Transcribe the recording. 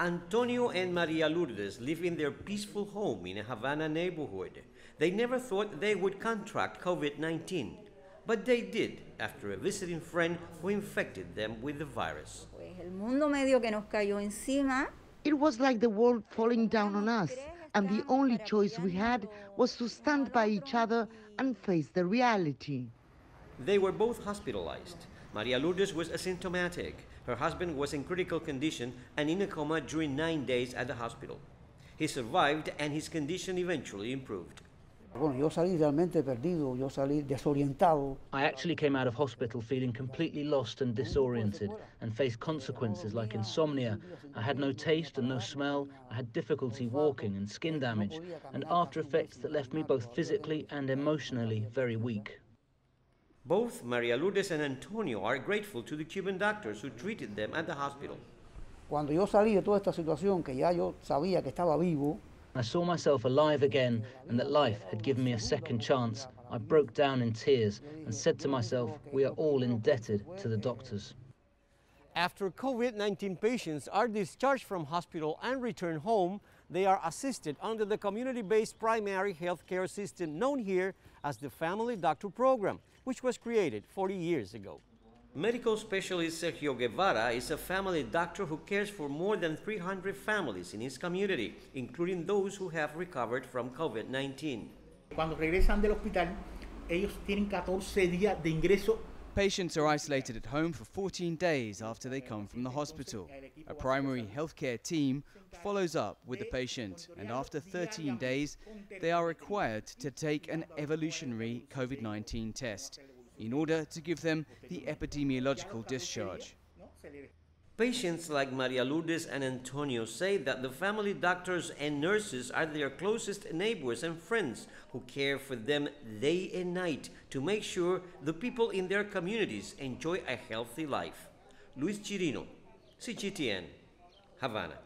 Antonio and Maria Lourdes live in their peaceful home in a Havana neighborhood. They never thought they would contract COVID 19, but they did after a visiting friend who infected them with the virus. Pues el mundo medio que nos cayó encima. It was like the world falling down on us, and the only choice we had was to stand by each other and face the reality. They were both hospitalized. Maria Lourdes was asymptomatic. Her husband was in critical condition and in a coma during nine days at the hospital. He survived and his condition eventually improved. Bueno, yo salí realmente perdido, yo salí desorientado. I actually came out of hospital feeling completely lost and disoriented and faced consequences like insomnia. I had no taste and no smell. I had difficulty walking and skin damage and after effects that left me both physically and emotionally very weak. Both Maria Lourdes and Antonio are grateful to the Cuban doctors who treated them at the hospital. Cuando yo salí de toda esta situación, que ya yo sabía que estaba vivo, I saw myself alive again and that life had given me a second chance. I broke down in tears and said to myself, we are all indebted to the doctors. After COVID 19 patients are discharged from hospital and return home, they are assisted under the community based primary health care system known here as the Family Doctor Program, which was created 40 years ago. Medical specialist Sergio Guevara is a family doctor who cares for more than 300 families in his community, including those who have recovered from COVID 19. Cuando regresan del hospital, ellos tienen 14 días de ingreso Patients are isolated at home for 14 days after they come from the hospital. A primary healthcare team follows up with the patient, and after 13 days, they are required to take an evolutionary COVID 19 test in order to give them the epidemiological discharge. Patients like Maria Lourdes and Antonio say that the family doctors and nurses are their closest neighbors and friends who care for them day and night to make sure the people in their communities enjoy a healthy life. Luis Chirino, CGTN, Havana.